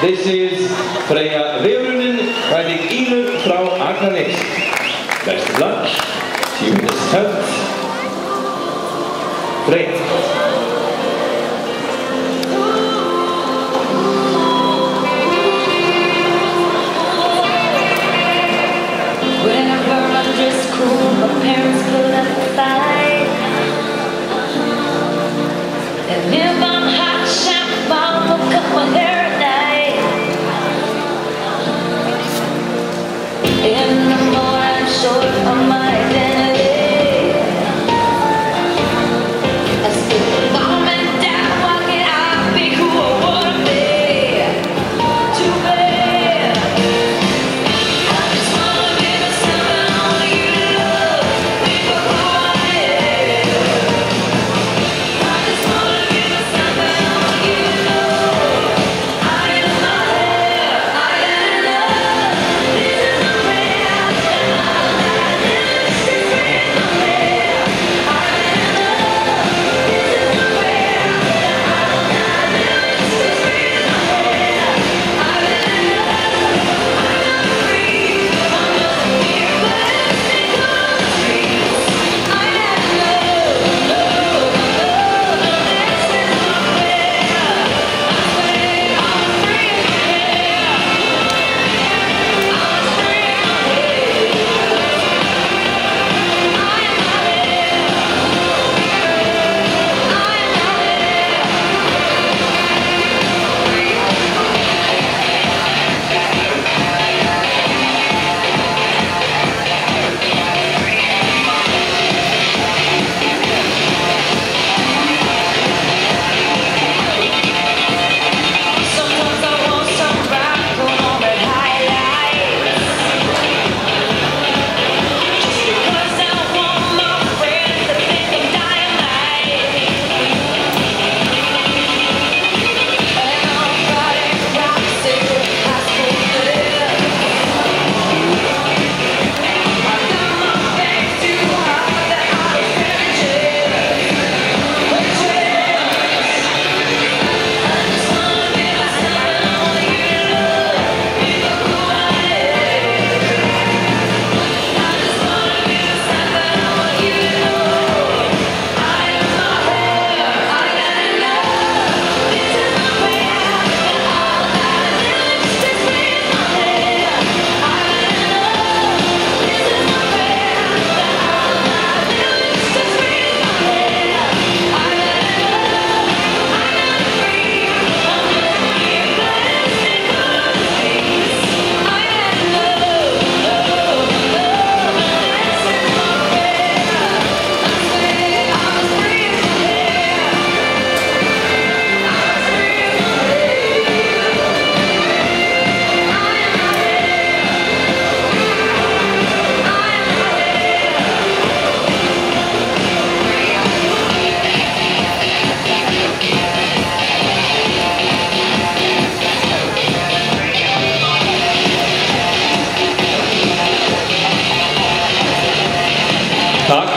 This is Freya Werunen the Ile Frau Akanex. Best of luck. See you in the start. Great.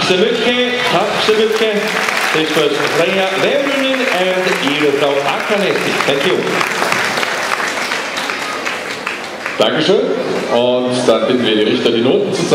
Tack så mycket, tack så mycket. This was Freya Väyrynen and Ida Frau Akanesi. Thank you. Dankeschön. Und dann bitten wir die Richter, die Noten zu zeigen.